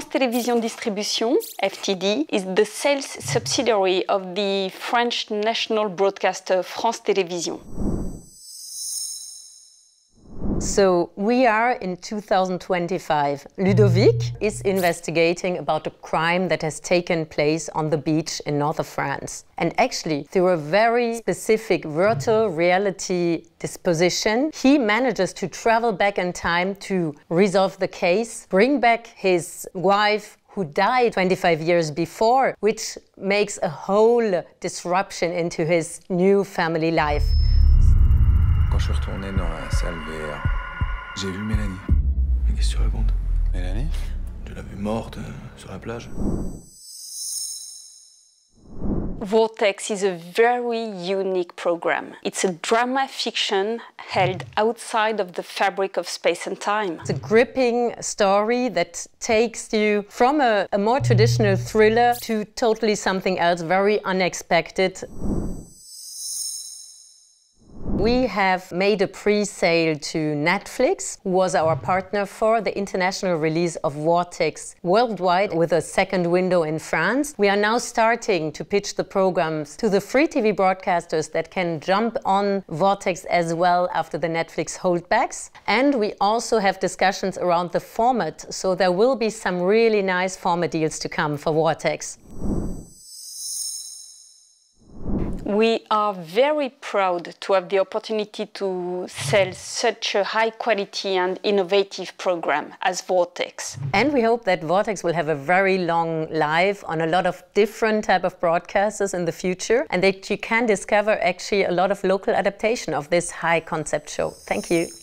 Télévisions Distribution, FTD, is the sales subsidiary of the French national broadcaster France Télévisions. So we are in 2025. Ludovic is investigating about a crime that has taken place on the beach in north of France. And actually, through a very specific virtual reality disposition, he manages to travel back in time to resolve the case, bring back his wife who died 25 years before, which makes a whole disruption into his new family life. Quand je suis retourné dans la salle VR, j'ai vu Mélanie. Mais qu'est-ce que tu racontes Mélanie Tu l'as vue morte euh, sur la plage Vortex is a very unique program. It's a drama fiction held outside of the fabric of space and time. It's a gripping story that takes you from a, a more traditional thriller to totally something else, very unexpected. We have made a pre-sale to Netflix, who was our partner for the international release of Vortex worldwide with a second window in France. We are now starting to pitch the programs to the free TV broadcasters that can jump on Vortex as well after the Netflix holdbacks. And we also have discussions around the format, so there will be some really nice format deals to come for Vortex. We are very proud to have the opportunity to sell such a high quality and innovative program as Vortex. And we hope that Vortex will have a very long life on a lot of different type of broadcasters in the future and that you can discover actually a lot of local adaptation of this high concept show. Thank you.